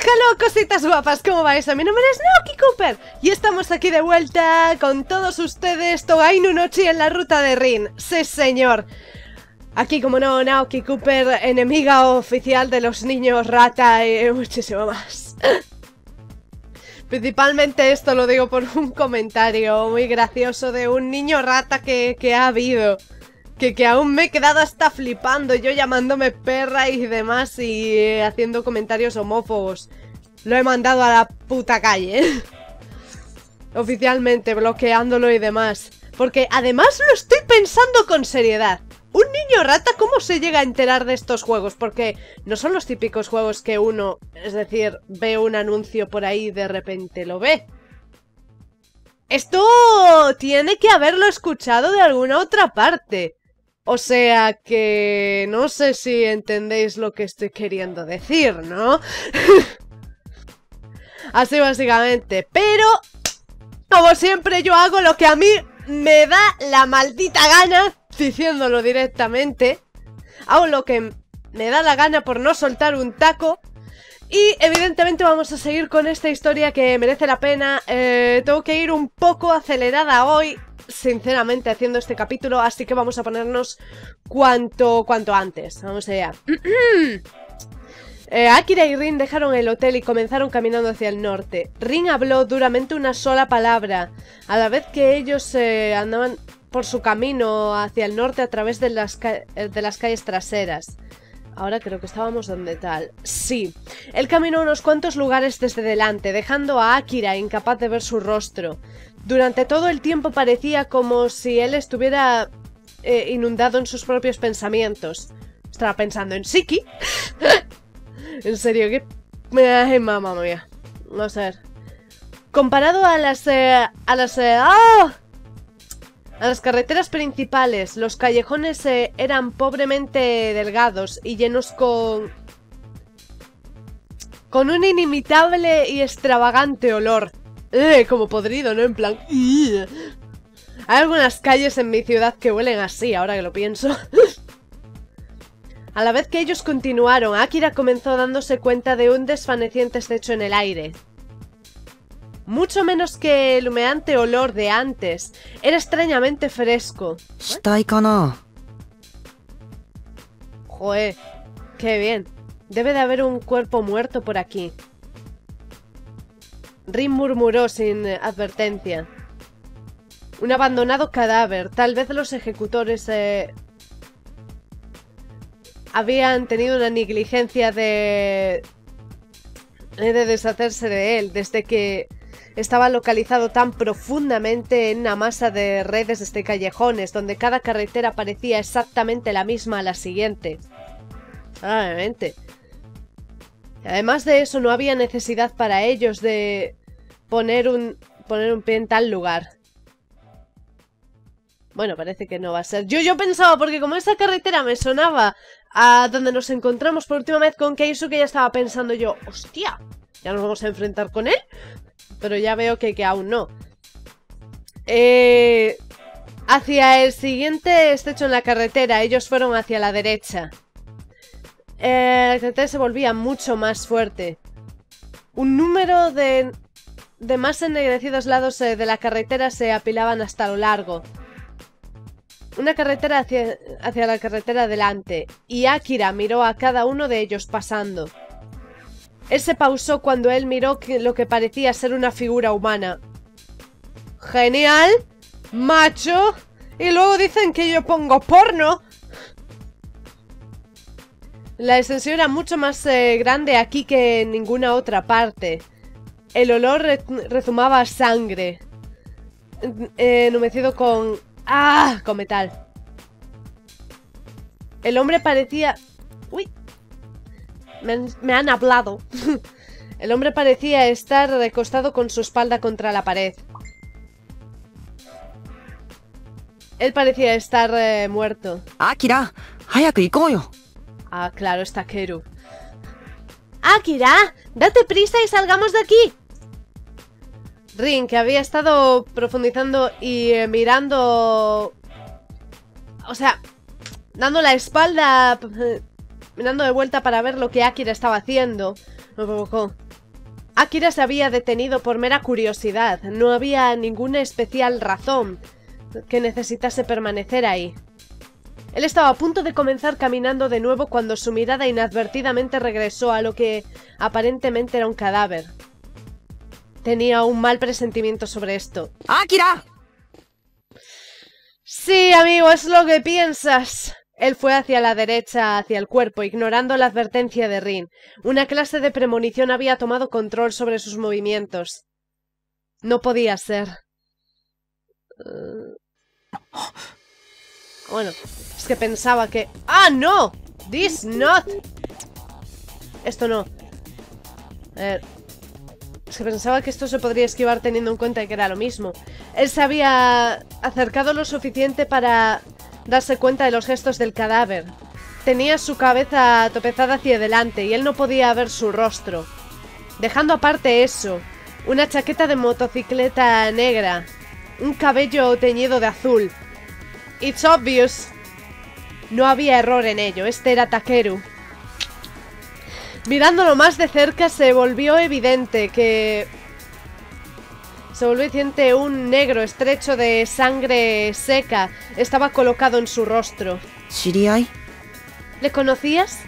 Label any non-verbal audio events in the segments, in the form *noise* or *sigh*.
hello, cositas guapas, ¿cómo vais? Mi nombre es Naoki Cooper y estamos aquí de vuelta con todos ustedes Togainu Nochi en la ruta de Rin. Sí, señor. Aquí, como no, Naoki Cooper, enemiga oficial de los niños rata y muchísimo más. Principalmente esto lo digo por un comentario muy gracioso de un niño rata que, que ha habido. Que, que aún me he quedado hasta flipando, yo llamándome perra y demás y eh, haciendo comentarios homófobos. Lo he mandado a la puta calle. *laughs* Oficialmente, bloqueándolo y demás. Porque además lo estoy pensando con seriedad. Un niño rata, ¿cómo se llega a enterar de estos juegos? Porque no son los típicos juegos que uno, es decir, ve un anuncio por ahí y de repente lo ve. Esto tiene que haberlo escuchado de alguna otra parte. O sea que no sé si entendéis lo que estoy queriendo decir, ¿no? *laughs* Así básicamente. Pero, como siempre, yo hago lo que a mí me da la maldita gana, diciéndolo directamente. Hago lo que me da la gana por no soltar un taco. Y evidentemente vamos a seguir con esta historia que merece la pena. Eh, tengo que ir un poco acelerada hoy sinceramente haciendo este capítulo, así que vamos a ponernos cuanto, cuanto antes. Vamos allá. *clears throat* Eh, Akira y Rin dejaron el hotel y comenzaron caminando hacia el norte. Rin habló duramente una sola palabra, a la vez que ellos eh, andaban por su camino hacia el norte a través de las, eh, de las calles traseras. Ahora creo que estábamos donde tal. Sí. Él caminó unos cuantos lugares desde delante, dejando a Akira incapaz de ver su rostro. Durante todo el tiempo parecía como si él estuviera eh, inundado en sus propios pensamientos. Estaba pensando en Siki. *laughs* en serio, que... Ay, mía. Vamos a. Comparado a las... Eh, a las... Eh, ¡ah! A las carreteras principales, los callejones eh, eran pobremente delgados y llenos con... Con un inimitable y extravagante olor. Eh, como podrido, ¿no? En plan... Hay algunas calles en mi ciudad que huelen así, ahora que lo pienso. A la vez que ellos continuaron, Akira comenzó dándose cuenta de un desvaneciente estecho en el aire. Mucho menos que el humeante olor de antes. Era extrañamente fresco. Joder, qué bien. Debe de haber un cuerpo muerto por aquí. Rin murmuró sin advertencia. Un abandonado cadáver. Tal vez los ejecutores eh, habían tenido una negligencia de... de deshacerse de él desde que estaba localizado tan profundamente en una masa de redes de callejones, donde cada carretera parecía exactamente la misma a la siguiente. Obviamente. Además de eso, no había necesidad para ellos de poner un, poner un pie en tal lugar. Bueno, parece que no va a ser. Yo, yo pensaba, porque como esa carretera me sonaba a donde nos encontramos por última vez con Keisuke, ya estaba pensando yo, hostia, ¿ya nos vamos a enfrentar con él? Pero ya veo que, que aún no. Eh, hacia el siguiente estrecho en la carretera, ellos fueron hacia la derecha. Eh, la carretera se volvía mucho más fuerte. Un número de, de más ennegrecidos lados eh, de la carretera se apilaban hasta lo largo. Una carretera hacia, hacia la carretera delante, y Akira miró a cada uno de ellos pasando. Él se pausó cuando él miró lo que parecía ser una figura humana. ¡Genial! ¡Macho! Y luego dicen que yo pongo porno. La extensión era mucho más eh, grande aquí que en ninguna otra parte. El olor rezumaba sangre. Eh, enumecido con ¡Ah! Con metal. El hombre parecía... ¡Uy! Me han, hablado. *laughs* El hombre parecía estar recostado con su espalda contra la pared. Él parecía estar eh, muerto. Akira, Ah, claro, está Keru. Akira, date prisa y salgamos de aquí. Rin, que había estado profundizando y eh, mirando... O sea, dando la espalda, mirando de vuelta para ver lo que Akira estaba haciendo. Me provocó. Akira se había detenido por mera curiosidad. No había ninguna especial razón que necesitase permanecer ahí. Él estaba a punto de comenzar caminando de nuevo cuando su mirada inadvertidamente regresó a lo que aparentemente era un cadáver. Tenía un mal presentimiento sobre esto. ¡Akira! Sí, amigo, es lo que piensas. Él fue hacia la derecha, hacia el cuerpo, ignorando la advertencia de Rin. Una clase de premonición había tomado control sobre sus movimientos. No podía ser. Uh... *gasps* Bueno, es que pensaba que... ¡Ah, no! This not... Esto no. A ver. Es que pensaba que esto se podría esquivar teniendo en cuenta que era lo mismo. Él se había acercado lo suficiente para darse cuenta de los gestos del cadáver. Tenía su cabeza topezada hacia adelante y él no podía ver su rostro. Dejando aparte eso, una chaqueta de motocicleta negra, un cabello teñido de azul. It's obvious. No había error en ello, este era Takeru. Mirándolo más de cerca se volvió evidente que... Se volvió evidente un negro estrecho de sangre seca estaba colocado en su rostro. ¿Shiriai? ¿Le conocías?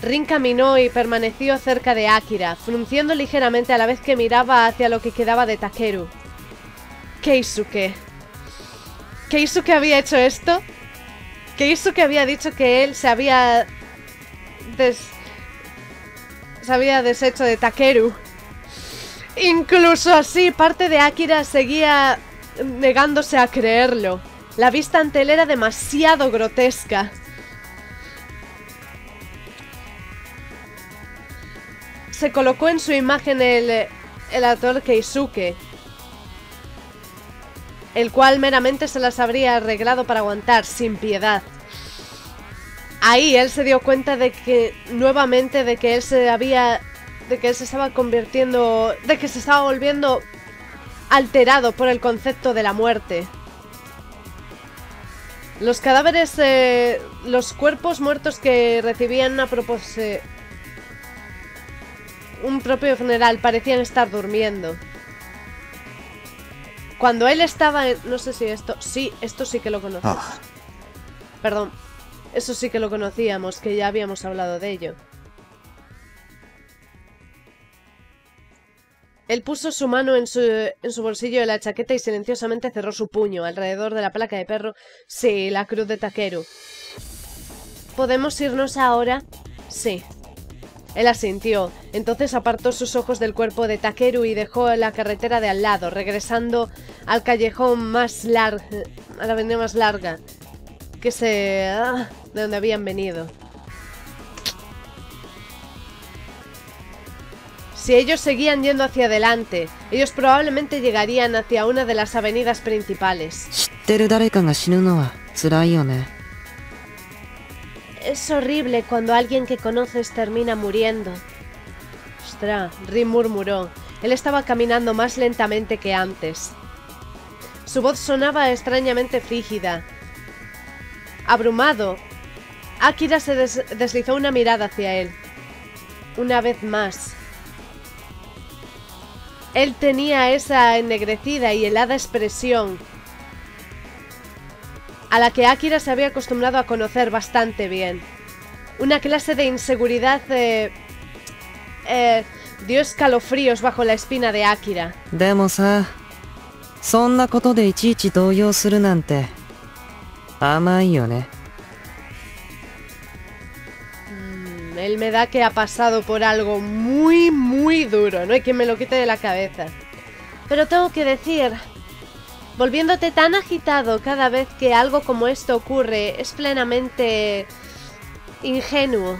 Rin caminó y permaneció cerca de Akira, frunciendo ligeramente a la vez que miraba hacia lo que quedaba de Takeru. Keisuke. ¿Keisuke había hecho esto? Keisuke había dicho que él se había... Des... Se había deshecho de Takeru. Incluso así, parte de Akira seguía negándose a creerlo. La vista ante él era demasiado grotesca. Se colocó en su imagen el, el actor Keisuke, el cual meramente se las habría arreglado para aguantar, sin piedad. Ahí él se dio cuenta de que, nuevamente, de que él se había de que él se estaba convirtiendo, de que se estaba volviendo alterado por el concepto de la muerte. Los cadáveres, eh, los cuerpos muertos que recibían una propose... un propio funeral parecían estar durmiendo. Cuando él estaba en... no sé si esto... sí, esto sí que lo conocemos. Ah. Perdón, eso sí que lo conocíamos, que ya habíamos hablado de ello. Él puso su mano en su, en su bolsillo de la chaqueta y silenciosamente cerró su puño alrededor de la placa de perro. Sí, la cruz de Takeru. ¿Podemos irnos ahora? Sí. Él asintió. Entonces apartó sus ojos del cuerpo de Takeru y dejó la carretera de al lado, regresando al callejón más largo, a la avenida más larga, que se... ah, de donde habían venido. Si ellos seguían yendo hacia adelante, ellos probablemente llegarían hacia una de las avenidas principales. Es horrible cuando alguien que conoces termina muriendo. Ostras, Rin murmuró. Él estaba caminando más lentamente que antes. Su voz sonaba extrañamente frígida. Abrumado, Akira se des- deslizó una mirada hacia él. Una vez más. Él tenía esa ennegrecida y helada expresión a la que Akira se había acostumbrado a conocer bastante bien. Una clase de inseguridad eh, eh, dio escalofríos bajo la espina de Akira. でもさ、そんなことでいちいち動揺するなんて、甘いよね。 Mm, Él me da que ha pasado por algo muy, muy duro. No hay quien me lo quite de la cabeza. Pero tengo que decir, volviéndote tan agitado cada vez que algo como esto ocurre es plenamente ingenuo.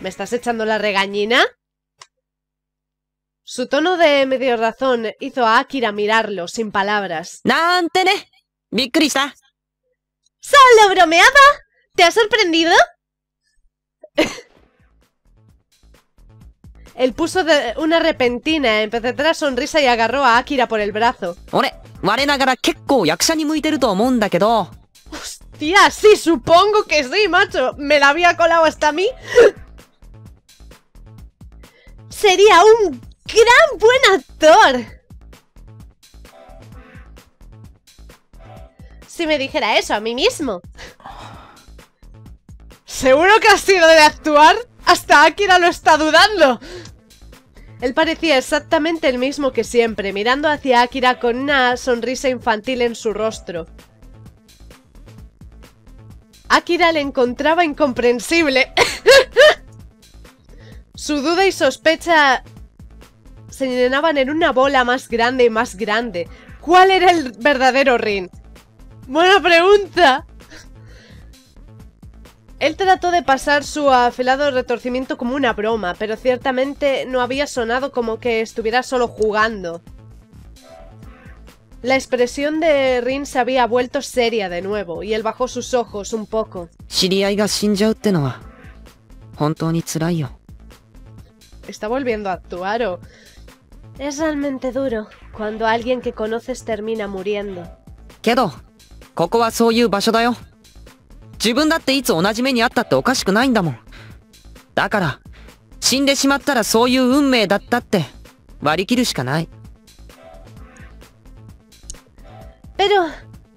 ¿Me estás echando la regañina? Su tono de medio razón hizo a Akira mirarlo sin palabras. ¡Nantene! ¡Bikrisa! ¿Solo bromeaba? ¿Te ha sorprendido? Él puso una repentina, empecetera sonrisa y agarró a Akira por el brazo. ¡Hostia! Sí, supongo que sí, macho. ¿Me la había colado hasta a mí? Sería un gran buen actor. si me dijera eso a mí mismo. Seguro que has sido de actuar. Hasta Akira lo está dudando. Él parecía exactamente el mismo que siempre, mirando hacia Akira con una sonrisa infantil en su rostro. Akira le encontraba incomprensible. *laughs* su duda y sospecha se llenaban en una bola más grande y más grande. ¿Cuál era el verdadero Rin? Buena pregunta. Él trató de pasar su afilado retorcimiento como una broma, pero ciertamente no había sonado como que estuviera solo jugando. La expresión de Rin se había vuelto seria de nuevo, y él bajó sus ojos un poco. Está volviendo a actuar o... Es realmente duro cuando alguien que conoces termina muriendo. け自分だっていつ同じ目にあったっておかしくないんだもん。だから、死んでしまったらそういう運命だったって割り切るしかない。Pero,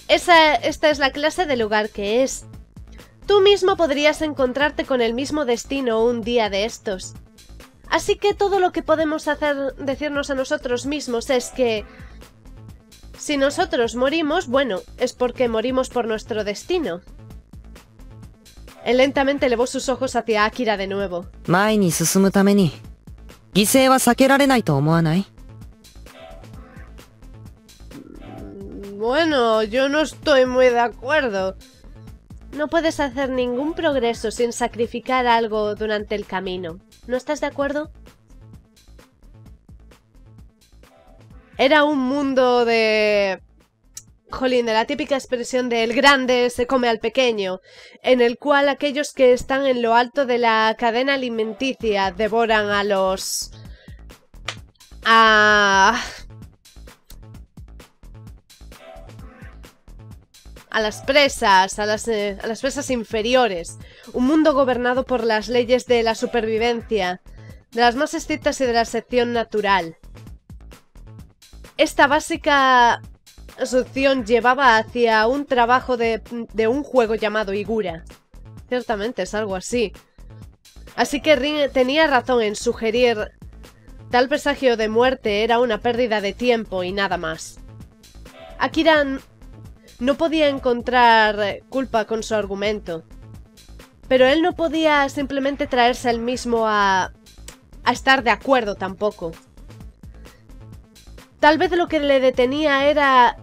esa, esta es la clase de lugar que es. Tú mismo podrías encontrarte con el mismo destino un día de estos. Así que todo lo que podemos hacer, decirnos a nosotros mismos es que... Si nosotros morimos, bueno, es porque morimos por nuestro destino. Él lentamente elevó sus ojos hacia Akira de nuevo. Bueno, yo no estoy muy de acuerdo. No puedes hacer ningún progreso sin sacrificar algo durante el camino. ¿No estás de acuerdo? Era un mundo de jolín, de la típica expresión de el grande se come al pequeño, en el cual aquellos que están en lo alto de la cadena alimenticia devoran a los... a... a las presas, a las, eh, a las presas inferiores. Un mundo gobernado por las leyes de la supervivencia, de las más estrictas y de la sección natural. Esta básica opción llevaba hacia un trabajo de, de un juego llamado Igura. Ciertamente es algo así. Así que Rin tenía razón en sugerir tal presagio de muerte era una pérdida de tiempo y nada más. Akira no podía encontrar culpa con su argumento. Pero él no podía simplemente traerse él mismo a... a estar de acuerdo tampoco. Tal vez lo que le detenía era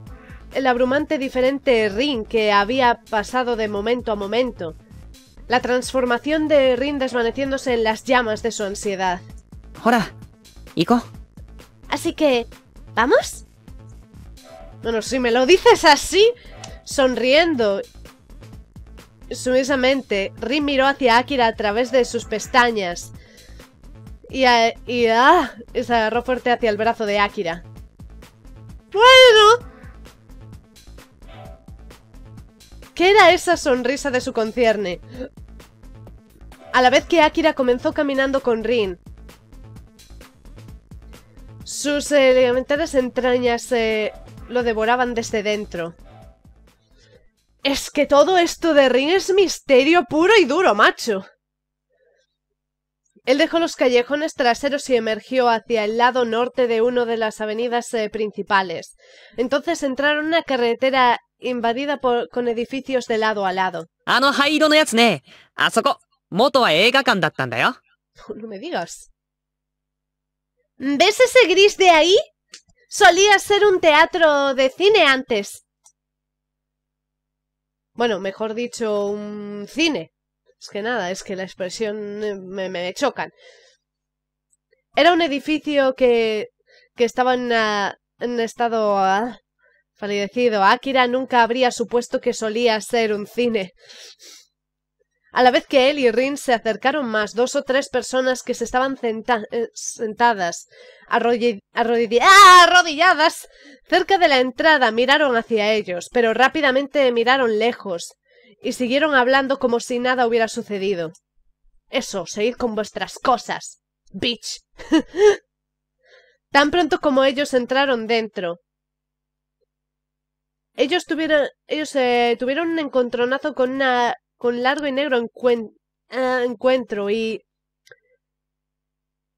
el abrumante diferente Rin que había pasado de momento a momento. La transformación de Rin desvaneciéndose en las llamas de su ansiedad. ¡Hora! ¿Ico? Así que... ¿Vamos? Bueno, si me lo dices así, sonriendo sumisamente, Rin miró hacia Akira a través de sus pestañas. Y, y, ah, y se agarró fuerte hacia el brazo de Akira. Bueno, ¿Qué era esa sonrisa de su concierne? A la vez que Akira comenzó caminando con Rin. Sus elementales entrañas eh, lo devoraban desde dentro. Es que todo esto de Rin es misterio puro y duro, macho. Él dejó los callejones traseros y emergió hacia el lado norte de una de las avenidas eh, principales. Entonces entraron en una carretera invadida por, con edificios de lado a lado. *laughs* No me digas. ¿Ves ese gris de ahí? Solía ser un teatro de cine antes. Bueno, mejor dicho, un cine. Es que nada, es que la expresión eh, me, me chocan. Era un edificio que, que estaba en, en estado ah, Fallecido, Akira nunca habría supuesto que solía ser un cine. A la vez que él y Rin se acercaron más, dos o tres personas que se estaban eh, sentadas, ¡ah! arrodilladas, cerca de la entrada, miraron hacia ellos, pero rápidamente miraron lejos, y siguieron hablando como si nada hubiera sucedido. Eso, seguid con vuestras cosas. Bitch. *laughs* Tan pronto como ellos entraron dentro. Ellos tuvieron, ellos eh, tuvieron un encontronazo con una, con largo y negro eh, encuentro y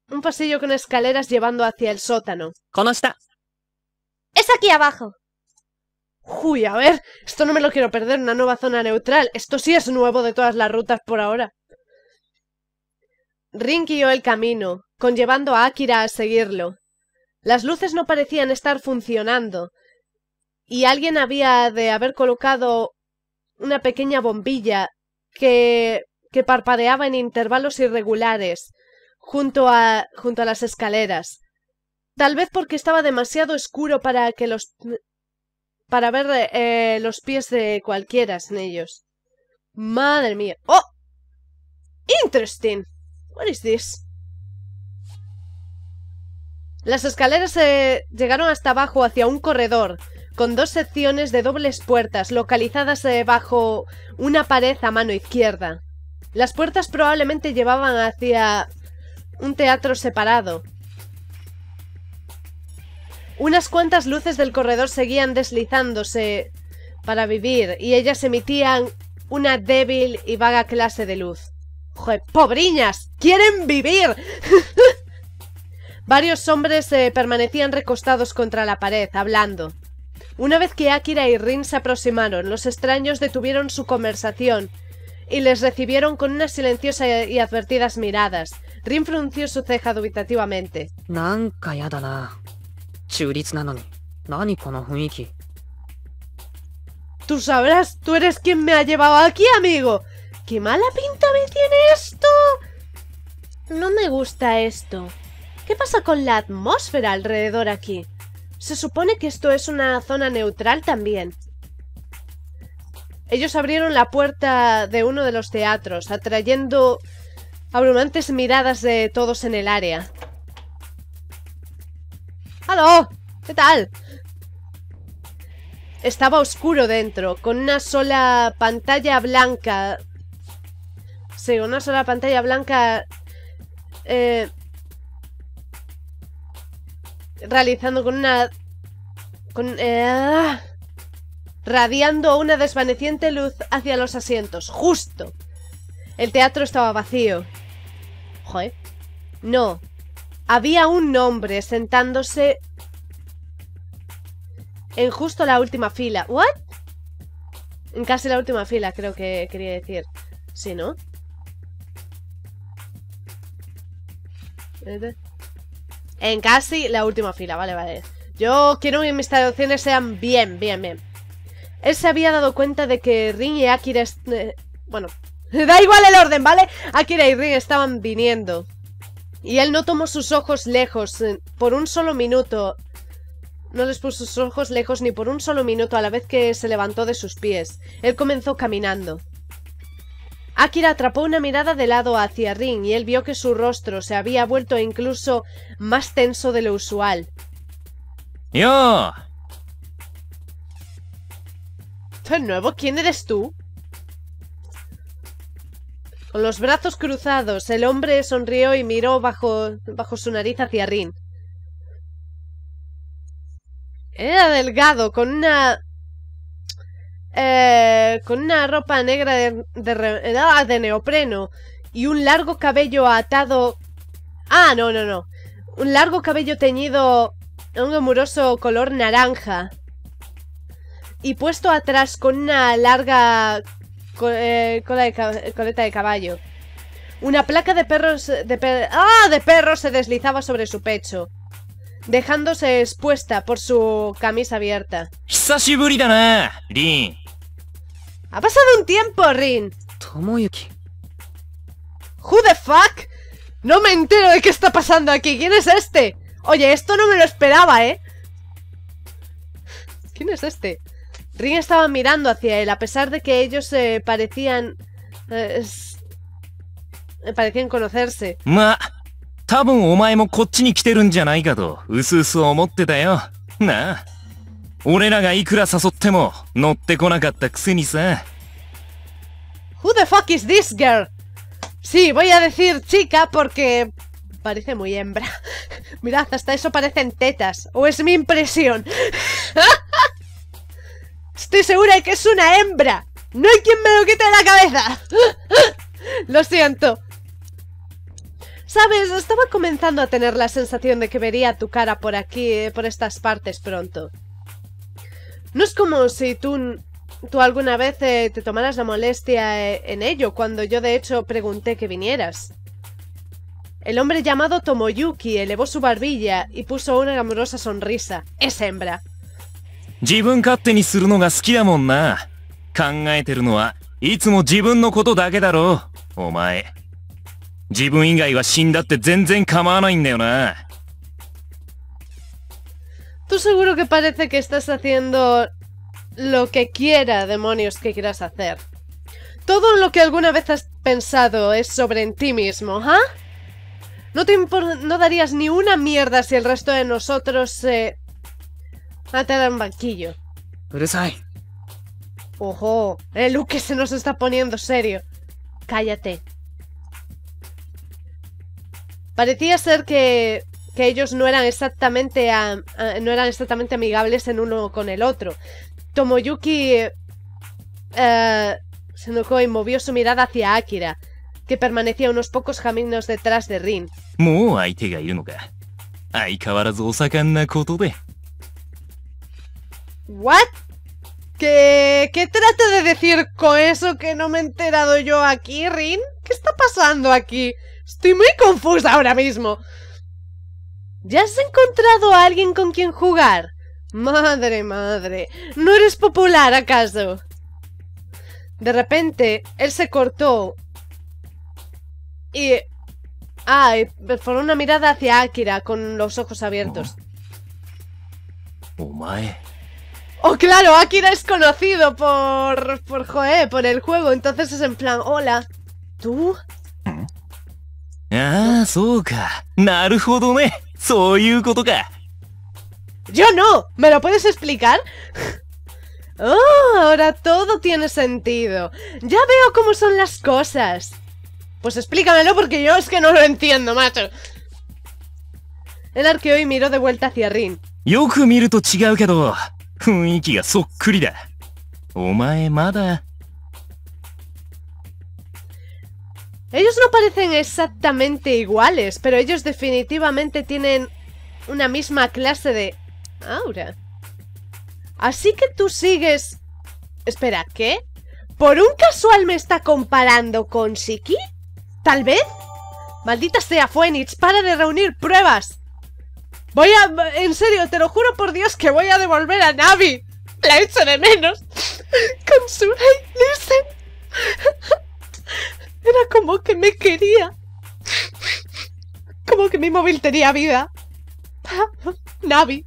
un pasillo con escaleras llevando hacia el sótano. Es aquí abajo. Uy, a ver, esto no me lo quiero perder, una nueva zona neutral. Esto sí es nuevo de todas las rutas por ahora. Ring guió el camino, conllevando a Akira a seguirlo. Las luces no parecían estar funcionando, y alguien había de haber colocado una pequeña bombilla que, que parpadeaba en intervalos irregulares junto a, junto a las escaleras. Tal vez porque estaba demasiado oscuro para que los para ver eh, los pies de cualquiera en ellos. Madre mía. ¡Oh! Interesting. What is this? Las escaleras eh, llegaron hasta abajo hacia un corredor, con dos secciones de dobles puertas localizadas eh, bajo una pared a mano izquierda. Las puertas probablemente llevaban hacia un teatro separado. Unas cuantas luces del corredor seguían deslizándose para vivir y ellas emitían una débil y vaga clase de luz. ¡Joder, pobriñas! ¡Quieren vivir! *laughs* Varios hombres eh, permanecían recostados contra la pared, hablando. Una vez que Akira y Rin se aproximaron, los extraños detuvieron su conversación y les recibieron con unas silenciosas y advertidas miradas. Rin frunció su ceja dubitativamente. Tú sabrás, tú eres quien me ha llevado aquí, amigo. ¡Qué mala pinta me tiene esto! No me gusta esto. ¿Qué pasa con la atmósfera alrededor aquí? Se supone que esto es una zona neutral también. Ellos abrieron la puerta de uno de los teatros, atrayendo abrumantes miradas de todos en el área. ¡Halo! ¿Qué tal? Estaba oscuro dentro, con una sola pantalla blanca. Sí, una sola pantalla blanca... Eh, realizando con una... Con... Eh, radiando una desvaneciente luz hacia los asientos. ¡Justo! El teatro estaba vacío. Joder. No. Había un hombre sentándose en justo la última fila. ¿What? En casi la última fila, creo que quería decir. ¿Sí, no? En casi la última fila, vale, vale. Yo quiero que mis traducciones sean bien, bien, bien. Él se había dado cuenta de que Rin y Akira... Eh, bueno, *laughs* da igual el orden, ¿vale? Akira y Rin estaban viniendo. Y él no tomó sus ojos lejos eh, por un solo minuto. No les puso sus ojos lejos ni por un solo minuto a la vez que se levantó de sus pies. Él comenzó caminando. Akira atrapó una mirada de lado hacia Rin y él vio que su rostro se había vuelto incluso más tenso de lo usual. ¡Yo! ¿De nuevo? ¿Quién eres tú? Con los brazos cruzados, el hombre sonrió y miró bajo, bajo su nariz hacia Rin. Era delgado, con una eh, con una ropa negra de, de, neopreno y un largo cabello atado... Ah, no, no, no. Un largo cabello teñido a un amoroso color naranja. Y puesto atrás con una larga cola de coleta de caballo. Una placa de perros... De ¡Ah! De perros se deslizaba sobre su pecho dejándose expuesta por su camisa abierta. Ha pasado un tiempo, Rin. Tomoyuki. Who the fuck? No me entero de qué está pasando aquí. ¿Quién es este? Oye, esto no me lo esperaba, ¿eh? ¿Quién es este? Rin estaba mirando hacia él, a pesar de que ellos se parecían... Eh, parecían conocerse. Ma, 多分お前もこっちに来てるんじゃないかと、うすうす思ってたよ。なあ。俺らがいくら誘っても乗ってこなかったくせにさ。Who the fuck is this girl? Sí, voy a decir chica porque Parece muy hembra. *laughs* Mirad, hasta eso parecen tetas. ¿O es mi impresión? *laughs* Estoy segura de que es una hembra. No hay quien me lo quite de la cabeza. *gasps* Lo siento. Sabes, estaba comenzando a tener la sensación de que vería tu cara por aquí, eh, por estas partes pronto. No es como si tú, tú alguna vez eh, te tomaras la molestia eh, en ello, cuando yo de hecho pregunté que vinieras. El hombre llamado Tomoyuki elevó su barbilla y puso una amorosa sonrisa. Es hembra. 自分勝手にするのが好きだもんな。考えてるのはいつも自分のことだけだろう。お前。自分以外は死んだって全然構わないんだよな。 Tú seguro que parece que estás haciendo lo que quiera, demonios, que quieras hacer. Todo lo que alguna vez has pensado es sobre en ti mismo, ¿ah? No te impor- no darías ni una mierda si el resto de nosotros Ah, Mátalo en banquillo. Urusai. Ojo, el Luke se nos está poniendo serio. Cállate. Parecía ser que, que ellos no eran, exactamente no eran exactamente amigables en uno con el otro. Tomoyuki eh, eh, Senokoi movió su mirada hacia Akira, que permanecía unos pocos caminos detrás de Rin. ¿What? ¿Qué, ¿Qué trata de decir con eso que no me he enterado yo aquí, Rin? ¿Qué está pasando aquí? Estoy muy confusa ahora mismo. ¿Ya has encontrado a alguien con quien jugar? Madre, madre. ¿No eres popular acaso? De repente, él se cortó. Y... Ah, y perforó una mirada hacia Akira con los ojos abiertos. お前。o claro, Akira es conocido por, por Joe, por el juego, entonces es en plan, hola, ¿tú? Ah, soy Yo no, ¿me lo puedes explicar? Oh, ahora todo tiene sentido. Ya veo cómo son las cosas. Pues explícamelo porque yo es que no lo entiendo, macho. El arqueo y miró de vuelta hacia Rin. よく見ると違うけど、雰囲気がそっくりだ。お前まだ、 Ellos no parecen exactamente iguales, pero ellos definitivamente tienen una misma clase de aura. Así que tú sigues... Espera, ¿qué? ¿Por un casual me está comparando con Shiki? ¿Tal vez? Maldita sea, Phoenix, para de reunir pruebas. Voy a... En serio, te lo juro por Dios que voy a devolver a Navi. La echo de menos. Con su listen. Era como que me quería. Como que mi móvil tenía vida. Navi,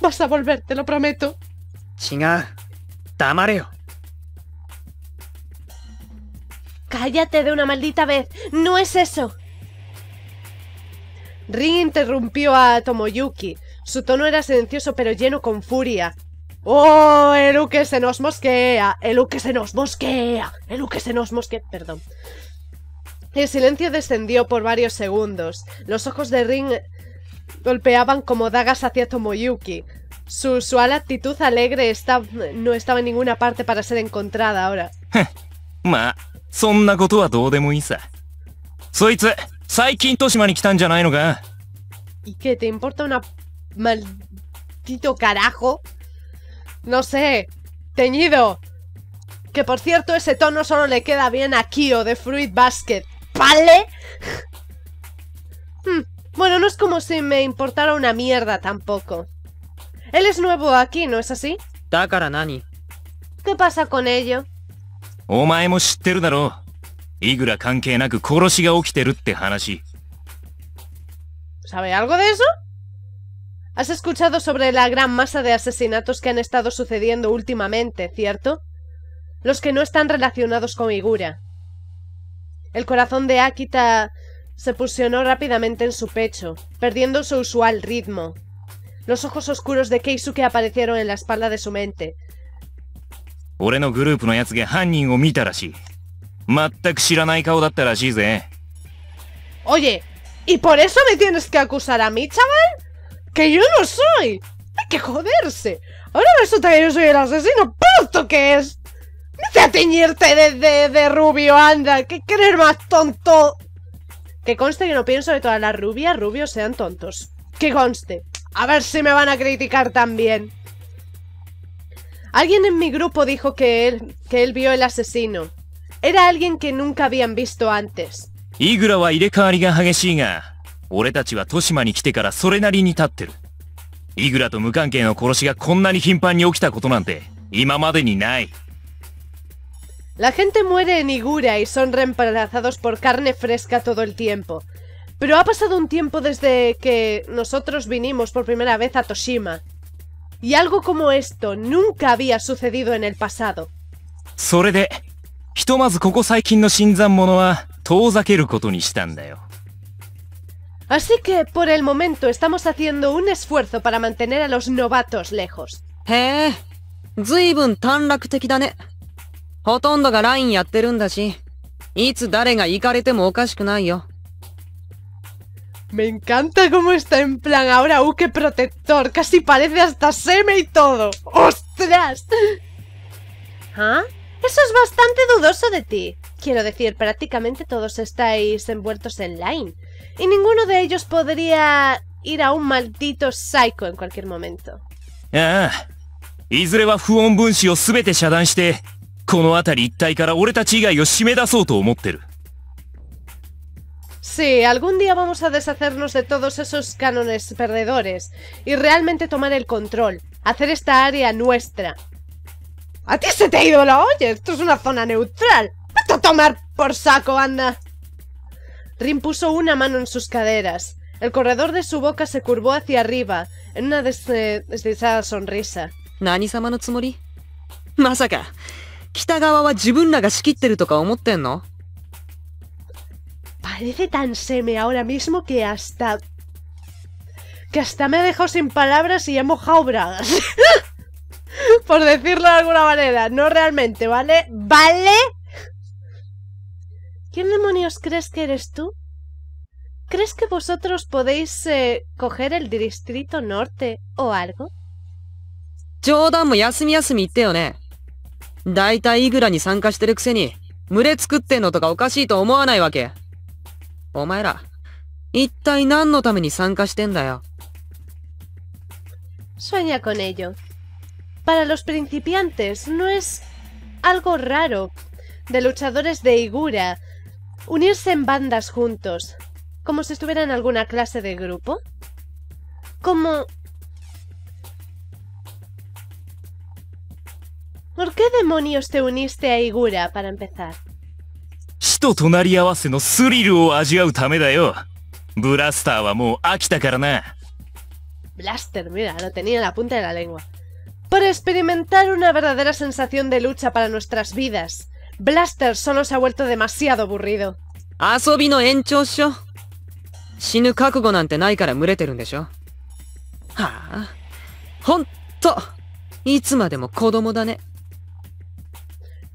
vas a volver, te lo prometo. Chinga, tamareo. Cállate de una maldita vez. No es eso. Rin interrumpió a Tomoyuki. Su tono era silencioso pero lleno con furia. ¡Oh! El que se nos mosquea. El que se nos mosquea. El que se nos mosquea. Perdón. El silencio descendió por varios segundos. Los ojos de Rin golpeaban como dagas hacia Tomoyuki. Su usual actitud alegre está- no estaba en ninguna parte para ser encontrada ahora. *laughs* まあ、そんなことはどうでもいいさ。そいつ、 最近豊島に来たんじゃないのか ¿Y qué? ¿Te importa una maldito carajo? No sé. Teñido. Que por cierto, ese tono solo le queda bien a Kyo de Fruit Basket. ¿Vale? *laughs* Hmm, Bueno, no es como si me importara una mierda tampoco. Él es nuevo aquí, ¿no es así? だから何 ¿Qué pasa con ello? いくら関係なく殺しが起きてるって話。 ¿Sabe algo de eso? Has escuchado sobre la gran masa de asesinatos que han estado sucediendo últimamente, ¿cierto? Los que no están relacionados con Igura. El corazón de Akita se fusionó rápidamente en su pecho, perdiendo su usual ritmo. Los ojos oscuros de Keisuke aparecieron en la espalda de su mente. 全く知らない顔だったらしいぜ。 Oye, ¿Y por eso me tienes que acusar a mí, chaval? ¡Que yo no soy! ¡Hay que joderse! Ahora resulta que yo soy el asesino puto que es. Vete a teñirte de, de, de rubio, anda. ¿Qué quieres más tonto? Que conste que no pienso que todas las rubias, rubios sean tontos. Que conste. A ver si me van a criticar también. Alguien en mi grupo dijo que él, que él vio el asesino. Era alguien que nunca habían visto antes. イグラは入れ替わりが激しいが、俺たちは豊島に来てからそれなりに立ってる。イグラと無関係の殺しがこんなに頻繁に起きたことなんて、今までにない。 La gente muere en Igura y son reemplazados por carne fresca todo el tiempo. Pero ha pasado un tiempo desde que nosotros vinimos por primera vez a Toshima. Y algo como esto nunca había sucedido en el pasado. それで、 ひとまずここ最近の新参者は遠ざけることにしたんだよ。Así que, por el momento, estamos haciendo un esfuerzo para mantener a los novatos lejos. へえ、ずいぶん短絡的だね。ほとんどがラインやってるんだし、いつ誰が行かれてもおかしくないよ。Me encanta cómo está en plan ahora Uke protector. Casi parece hasta Seme y todo. ¡Ostras! ¿Ah? Eso es bastante dudoso de ti. Quiero decir, prácticamente todos estáis envueltos en Line. Y ninguno de ellos podría ir a un maldito psycho en cualquier momento. ああ、いずれは不穏分子を全て遮断して、この辺り一帯から俺たち以外を締め出そうと思ってる。 Sí, algún día vamos a deshacernos de todos esos cánones perdedores y realmente tomar el control, hacer esta área nuestra. ¡A ti se te ha ido la olla! ¡Esto es una zona neutral! ¡Vete a tomar por saco, anda! Rin puso una mano en sus caderas. El corredor de su boca se curvó hacia arriba, en una des deslizada sonrisa. ¿Nani sama no tsumori? ¿Masaka? ¿Kitagawa wa jibun ga shikitteru toka omotten no? Parece tan seme ahora mismo que hasta... Que hasta me ha dejado sin palabras y he mojado bragas. *laughs* Por decirlo de alguna manera. No realmente, ¿vale? ¿Vale? ¿Quién demonios crees que eres tú? ¿Crees que vosotros podéis eh, coger el distrito norte o algo? 冗談も休み休み言ってよね。だいたいイグラに参加してるくせに、群れ作ってんのとかおかしいと思わないわけ。お前ら、一体何のために参加してんだよ。 Sueña con ello. Para los principiantes no es algo raro de luchadores de Igura unirse en bandas juntos, como si estuvieran en alguna clase de grupo. Como... ¿Por qué demonios te uniste a Igura para empezar? 死と隣り合わせのスリルを味わうためだよ。ブラスターはもう飽きたからな。 Blaster, mira, lo tenía en la punta de la lengua. por experimentar una verdadera sensación de lucha para nuestras vidas. Blaster solo se ha vuelto demasiado aburrido. Asobi no. Shinu kakugo nante nai kara desho.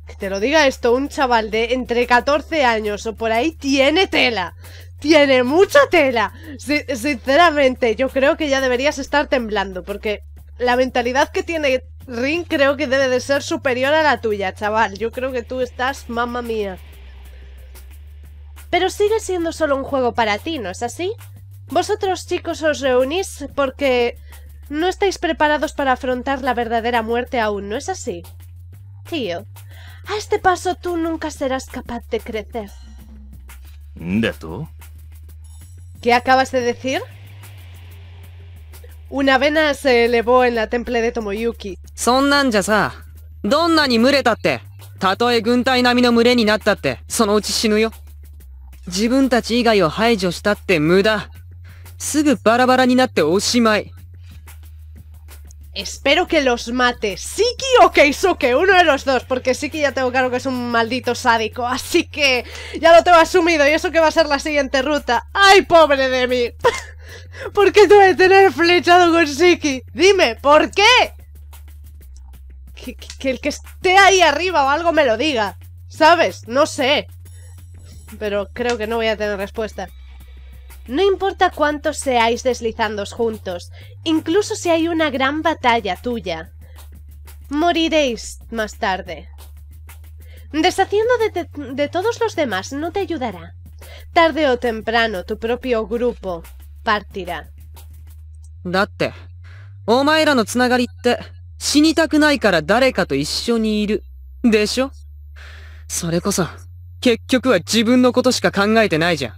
Que te lo diga esto, un chaval de entre 14 años o por ahí tiene tela. Tiene mucha tela. Sinceramente, yo creo que ya deberías estar temblando porque la mentalidad que tiene Rin creo que debe de ser superior a la tuya, chaval. Yo creo que tú estás mamma mía. Pero sigue siendo solo un juego para ti, ¿no es así? Vosotros chicos os reunís porque no estáis preparados para afrontar la verdadera muerte aún, ¿no es así? Tío, a este paso tú nunca serás capaz de crecer. ¿De tú? ¿Qué acabas de decir? Una vena se elevó en la temple de Tomoyuki. そんなんじゃさ、どんなに群れたって、たとえ軍隊並みの群れになったって、そのうち死ぬよ。自分たち以外を排除したって無駄。すぐバラバラになっておしまい。 Espero que los mate Siki o Keisuke, uno de los dos, porque Siki ya tengo claro que es un maldito sádico, así que ya lo tengo asumido y eso que va a ser la siguiente ruta. ¡Ay, pobre de mí! *laughs* ¿Por qué tuve que tener flechado con Siki? Dime, ¿por qué? Que, el que esté ahí arriba o algo me lo diga, ¿sabes? No sé. Pero creo que no voy a tener respuesta. No importa cuántos seáis deslizando juntos, incluso si hay una gran batalla tuya. Moriréis más tarde. Deshaciendo de, de todos los demás no te ayudará. Tarde o temprano tu propio grupo partirá. だって、お前らのつながりって、死にたくないから誰かと一緒にいる。でしょそれこそ、結局は自分のことしか考えてないじゃん。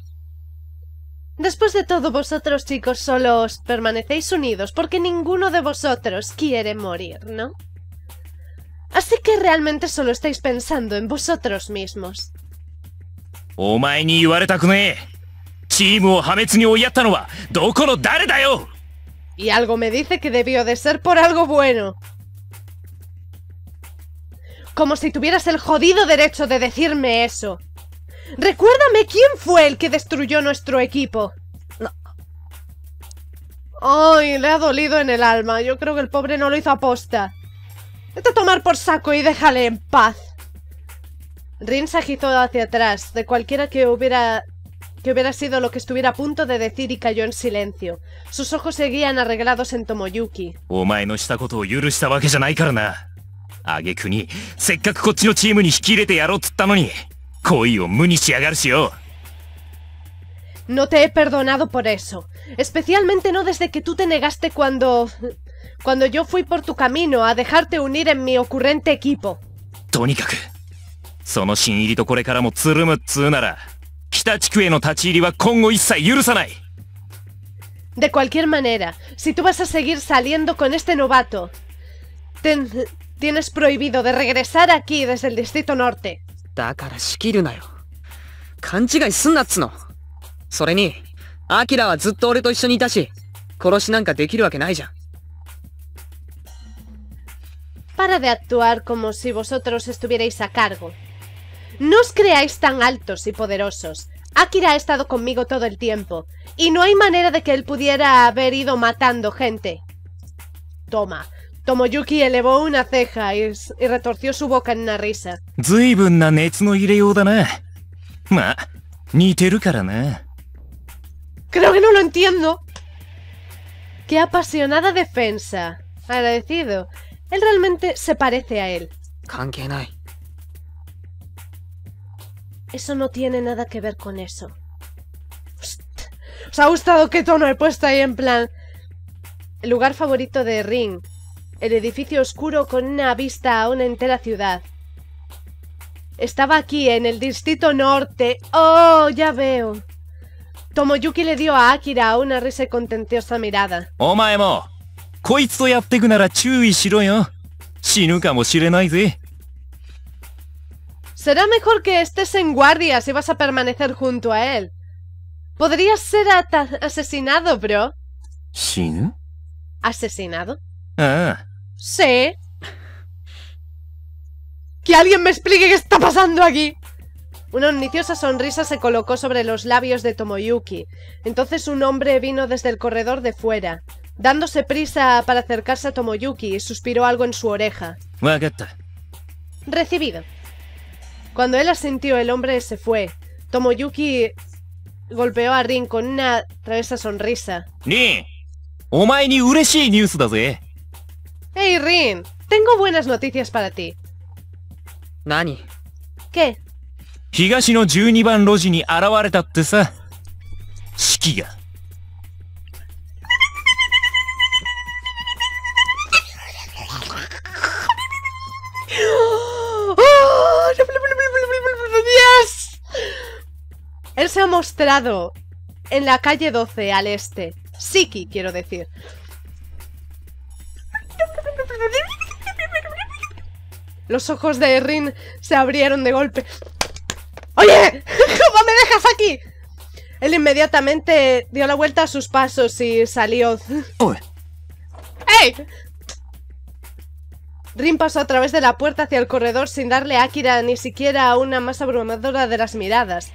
Después de todo, vosotros chicos solo os permanecéis unidos porque ninguno de vosotros quiere morir, ¿no? Así que realmente solo estáis pensando en vosotros mismos. お前に言われたくねえ Y algo me dice que debió de ser por algo bueno. Como si tuvieras el jodido derecho de decirme eso. Recuérdame quién fue el que destruyó nuestro equipo. Ay, le ha dolido en el alma. Yo creo que el pobre no lo hizo aposta. Vete a tomar por saco y déjale en paz. Rin se agitó hacia atrás, de cualquiera que hubiera que hubiera sido lo que estuviera a punto de decir y cayó en silencio. Sus ojos seguían arreglados en Tomoyuki. お前のしたことを許したわけじゃないからな挙句にせっかくこっちのチームに引き入れてやろうっつったのに恋を無にしやがるしよ No te he perdonado por eso. Especialmente no desde que tú te negaste cuando... cuando yo fui por tu camino a dejarte unir en mi ocurrente equipo. とにかくその新入りとこれからもつるむっつうなら 北地区への立ち入りは今後一切許さない De cualquier manera, si tú vas a seguir saliendo con este novato, ten- tienes prohibido de regresar aquí desde el Distrito Norte. だから仕切るなよ。勘違いすんなっつの。それに、アキラはずっと俺と一緒にいたし、殺しなんかできるわけないじゃん。Para de actuar como si vosotros estuvierais a cargo. No os creáis tan altos y poderosos. Akira ha estado conmigo todo el tiempo, y no hay manera de que él pudiera haber ido matando gente. Toma. Tomoyuki elevó una ceja y, s- y retorció su boca en una risa. ずいぶんな熱の入れようだなまあ似てるからな Creo que no lo entiendo. Qué apasionada defensa. Agradecido. Él realmente se parece a él. 関係ない。 Eso no tiene nada que ver con eso. Psst. ¿Os ha gustado qué tono he puesto ahí en plan? El lugar favorito de Ring. El edificio oscuro con una vista a una entera ciudad. Estaba aquí, en el distrito norte. ¡Oh, ya veo! Tomoyuki le dio a Akira una risa y contentiosa mirada. お前もこいつとやってくなら注意しろよ死ぬかもしれないぜ Será mejor que estés en guardia si vas a permanecer junto a él. Podrías ser asesinado, bro. ¿Sin? ¿Asesinado? Ah. Sí. Que alguien me explique qué está pasando aquí. Una omniciosa sonrisa se colocó sobre los labios de Tomoyuki. Entonces un hombre vino desde el corredor de fuera. Dándose prisa para acercarse a Tomoyuki, y suspiró algo en su oreja. Recibido. Cuando él asintió, el hombre se fue. Tomoyuki golpeó a Rin con una travesa sonrisa. リンお前に嬉しいニュースだぜ Hey Rin, tengo buenas noticias para ti. 何 ¿Qué? 東の12番路地に現れたってさ四季が Mostrado en la calle 12 al este. Siki, quiero decir. Los ojos de Rin se abrieron de golpe. ¡Oye! *laughs* ¿Cómo me dejas aquí? Él inmediatamente dio la vuelta a sus pasos y salió. ¡Ey! Rin pasó a través de la puerta hacia el corredor sin darle a Akira ni siquiera una más abrumadora de las miradas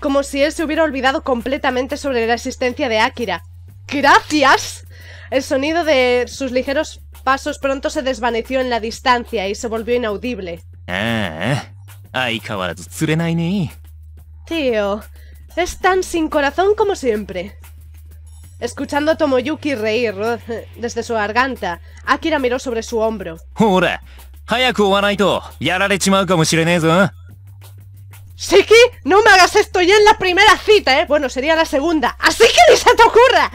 como si él se hubiera olvidado completamente sobre la existencia de Akira. ¡Gracias! El sonido de sus ligeros pasos pronto se desvaneció en la distancia y se volvió inaudible. Ah, Tío, es tan sin corazón como siempre. Escuchando a Tomoyuki reír *laughs* desde su garganta, Akira miró sobre su hombro. ¡Hora! Siki, no me hagas esto ya en la primera cita, ¿eh? Bueno, sería la segunda. ¡Así que ni se te ocurra!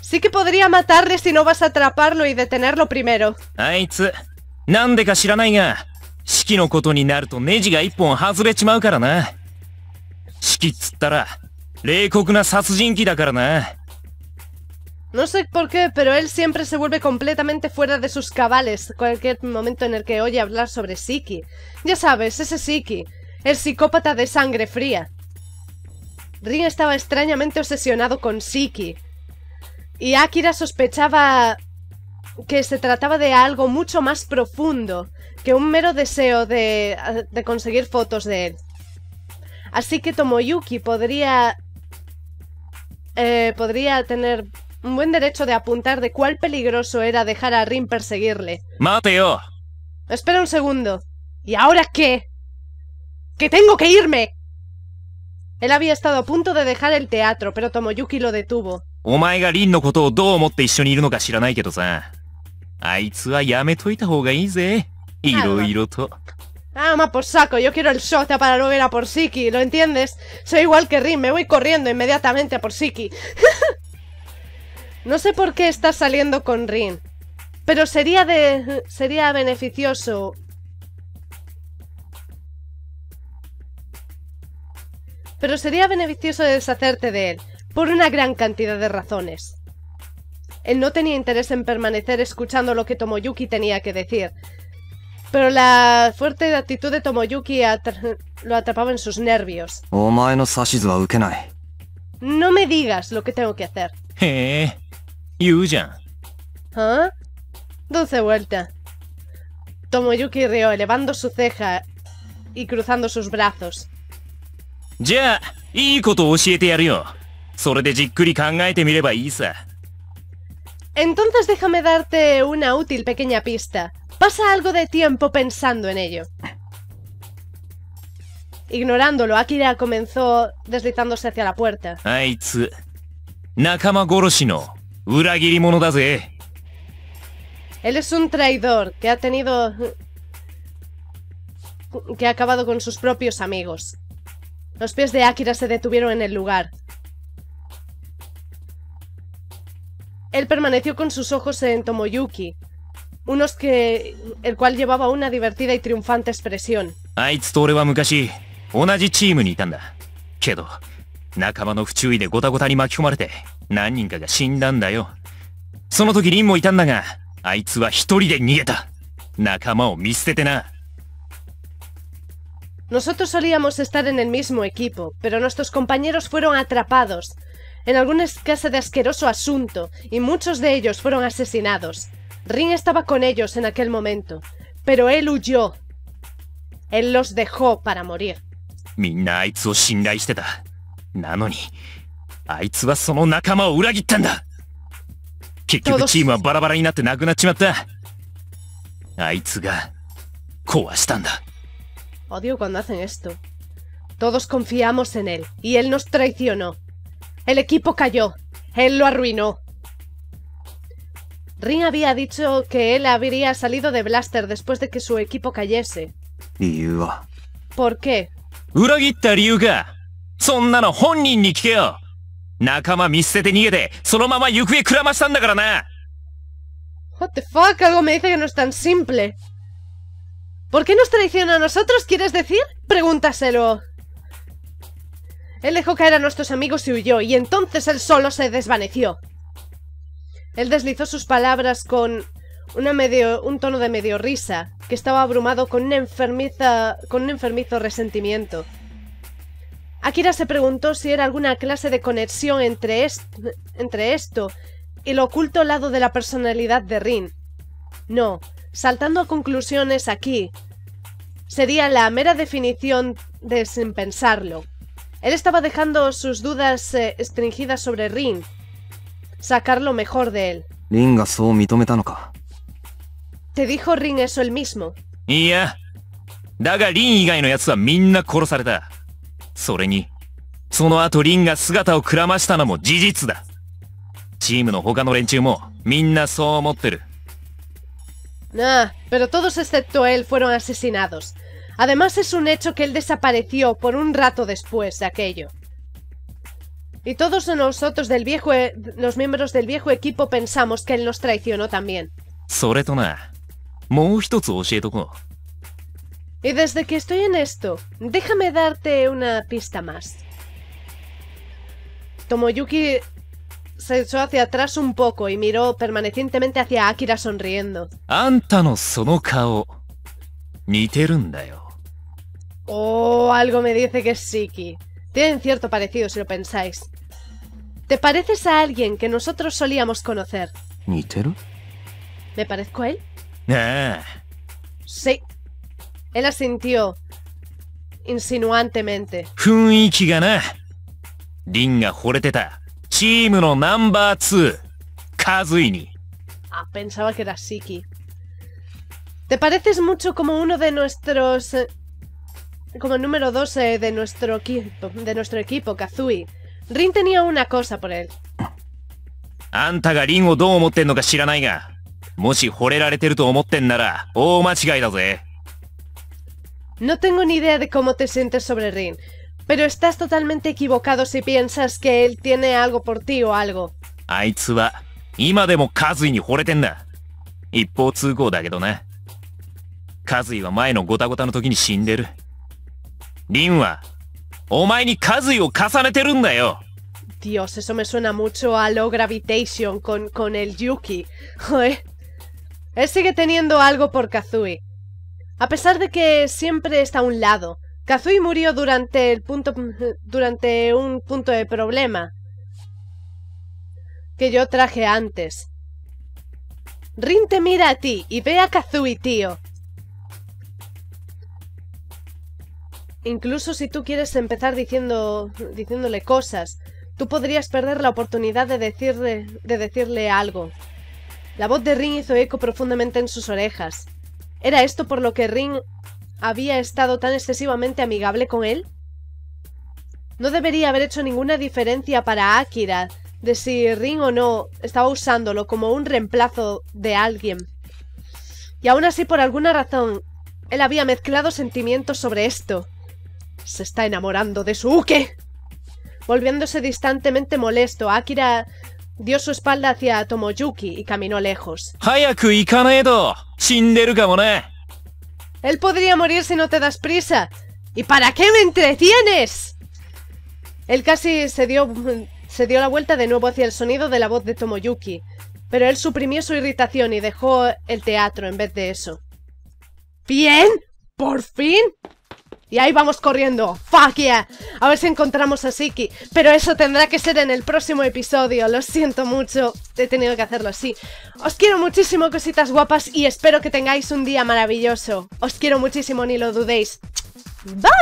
Sí que podría matarle si no vas a atraparlo y detenerlo primero. No sé por qué, pero él siempre se vuelve completamente fuera de sus cabales cualquier momento en el que oye hablar sobre Siki. Ya sabes, ese Siki, el psicópata de sangre fría. Rin estaba extrañamente obsesionado con Siki, y Akira sospechaba que se trataba de algo mucho más profundo que un mero deseo de, de conseguir fotos de él. Así que Tomoyuki podría... Eh, podría tener un buen derecho de apuntar de cuál peligroso era dejar a Rin perseguirle. ¡Mateo! Espera un segundo. ¿Y ahora qué? ¡Que tengo que irme! Él había estado a punto de dejar el teatro, pero Tomoyuki lo detuvo. お前がリンのことをどう思って一緒にいるのか知らないけどさ。あいつはやめといた方がいいぜ。いろいろと。 Ah, ma por saco, yo quiero el Shota para luego ir a por Siki, ¿lo entiendes? Soy igual que Rin, me voy corriendo inmediatamente a por Siki. *laughs* no sé por qué estás saliendo con Rin, pero sería de... sería beneficioso... pero sería beneficioso deshacerte de él, por una gran cantidad de razones. Él no tenía interés en permanecer escuchando lo que Tomoyuki tenía que decir, pero la fuerte actitud de Tomoyuki atra lo atrapaba en sus nervios. No me digas lo que tengo que hacer. ¿Ah? Dulce vuelta. Tomoyuki rió, elevando su ceja y cruzando sus brazos. じゃあ、いいことを教えてやるよ。それでじっくり考えてみればいいさ。 Entonces déjame darte una útil pequeña pista. Pasa algo de tiempo pensando en ello. Ignorándolo, Akira comenzó deslizándose hacia la puerta. あいつ、仲間殺しの裏切り者だぜ。 Él es un traidor que ha tenido... que ha acabado con sus propios amigos. Los pies de Akira se detuvieron en el lugar. Él permaneció con sus ojos en Tomoyuki, unos que... el cual llevaba una divertida y triunfante expresión. あいつと俺は昔、同じチームにいたんだ。けど、仲間の不注意でゴタゴタに巻き込まれて、何人かが死んだんだよ。その時リンもいたんだが、あいつは一人で逃げた。仲間を見捨ててな。 Nosotros solíamos estar en el mismo equipo, pero nuestros compañeros fueron atrapados en alguna clase de asqueroso asunto y muchos de ellos fueron asesinados. Rin estaba con ellos en aquel momento, pero él huyó. Él los dejó para morir. みんなあいつを信頼してた。なのに、あいつはその仲間を裏切ったんだ。結局チームはバラバラになってなくなっちまった。あいつが壊したんだ。 Odio cuando hacen esto. Todos confiamos en él, y él nos traicionó. El equipo cayó, él lo arruinó. Rin había dicho que él habría salido de Blaster después de que su equipo cayese. ¿Por qué? What the fuck? Algo me dice que no es tan simple. ¿Por qué nos traiciona a nosotros, quieres decir? Pregúntaselo. Él dejó caer a nuestros amigos y huyó, y entonces él solo se desvaneció. Él deslizó sus palabras con una medio, un tono de medio risa, que estaba abrumado con una enfermiza, con un enfermizo resentimiento. Akira se preguntó si era alguna clase de conexión entre, est- entre esto y el oculto lado de la personalidad de Rin. No, saltando a conclusiones aquí, sería la mera definición de sin pensarlo. Él estaba dejando sus dudas eh, estringidas sobre Rin, sacar lo mejor de él. リンがそう認めたのか ¿Te dijo Rin eso él mismo? いや、だがリン以外の奴はみんな殺された。それに、 その後リンが姿をくらましたのも事実だ。チームの他の連中もみんなそう思ってる。 Ah, pero todos excepto él fueron asesinados. Además es un hecho que él desapareció por un rato después de aquello. Y todos nosotros del viejo e los miembros del viejo equipo pensamos que él nos traicionó también. Y desde que estoy en esto, déjame darte una pista más. Tomoyuki se echó hacia atrás un poco y miró permanecientemente hacia Akira sonriendo. Anta no sono kao. Oh, algo me dice que es Siki. Tienen cierto parecido si lo pensáis. Te pareces a alguien que nosotros solíamos conocer. ¿Niteru? ¿Me parezco a él? Ah. Sí. Él asintió insinuantemente. Rin 囲気がな。リンが惚れてた、チームのナンバー2、カズイに。 Ah, pensaba que era Siki. Te pareces mucho como uno de nuestros... eh, como el número 2 de nuestro equipo, de nuestro equipo, Kazui. Rin tenía una cosa por él. あんたがリンをどう思ってんのか知らないが、もし惚れられてると思ってんなら、大間違いだぜ。 No tengo ni idea de cómo te sientes sobre Rin, pero estás totalmente equivocado si piensas que él tiene algo por ti o algo. あいつは、今でもカズイに惚れてんだ。一方通行だけどな。カズイは前のゴタゴタの時に死んでる。リンは、お前にカズイを重ねてるんだよ。 Dios, eso me suena mucho a lo Gravitation con, con el Yuki. Joder. *laughs* Él sigue teniendo algo por Kazui. A pesar de que siempre está a un lado. Kazui murió durante el punto durante un punto de problema que yo traje antes. Rin te mira a ti y ve a Kazui, tío. Incluso si tú quieres empezar diciendo diciéndole cosas, tú podrías perder la oportunidad de decirle de decirle algo. La voz de Rin hizo eco profundamente en sus orejas. ¿Era esto por lo que Rin había estado tan excesivamente amigable con él? No debería haber hecho ninguna diferencia para Akira de si Rin o no estaba usándolo como un reemplazo de alguien. Y aún así, por alguna razón, él había mezclado sentimientos sobre esto. Se está enamorando de su Uke. Volviéndose distantemente molesto, Akira dio su espalda hacia Tomoyuki y caminó lejos. Él podría morir si no te das prisa. ¿Y para qué me entretienes? Él casi se dio, se dio la vuelta de nuevo hacia el sonido de la voz de Tomoyuki, pero él suprimió su irritación y dejó el teatro en vez de eso. ¿Bien? ¿Por fin? Y ahí vamos corriendo. ¡Fuck yeah! A ver si encontramos a Siki. Pero eso tendrá que ser en el próximo episodio. Lo siento mucho. He tenido que hacerlo así. Os quiero muchísimo, cositas guapas. Y espero que tengáis un día maravilloso. Os quiero muchísimo, ni lo dudéis. Bye.